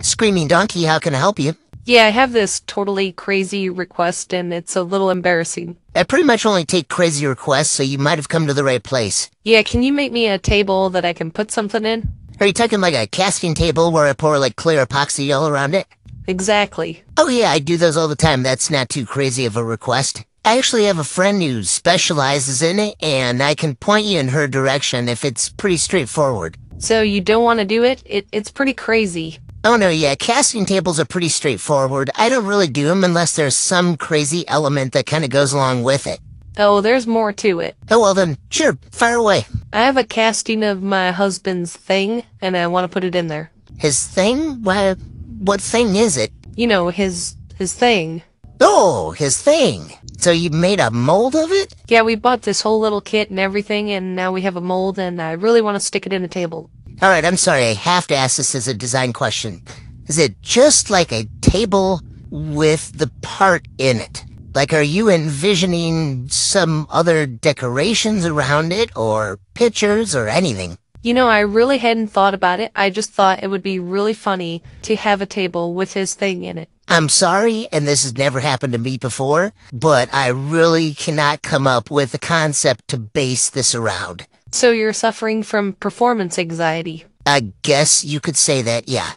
Screaming Donkey, how can I help you? Yeah, I have this totally crazy request and it's a little embarrassing. I pretty much only take crazy requests, so you might have come to the right place. Yeah, can you make me a table that I can put something in? Are you talking like a casting table where I pour like clear epoxy all around it? Exactly. Oh yeah, I do those all the time. That's not too crazy of a request. I actually have a friend who specializes in it, and I can point you in her direction if it's pretty straightforward. So you don't want to do it? it? It's pretty crazy. Oh no, yeah, casting tables are pretty straightforward. I don't really do them unless there's some crazy element that kind of goes along with it. Oh, there's more to it. Oh well then, sure, fire away. I have a casting of my husband's thing, and I want to put it in there. His thing? Why, what thing is it? You know, his his thing. Oh, his thing. So you made a mold of it? Yeah, we bought this whole little kit and everything, and now we have a mold, and I really want to stick it in a table. All right, I'm sorry. I have to ask this as a design question. Is it just like a table with the part in it? Like, are you envisioning some other decorations around it, or pictures, or anything? You know, I really hadn't thought about it. I just thought it would be really funny to have a table with his thing in it. I'm sorry, and this has never happened to me before, but I really cannot come up with a concept to base this around. So you're suffering from performance anxiety. I guess you could say that, yeah.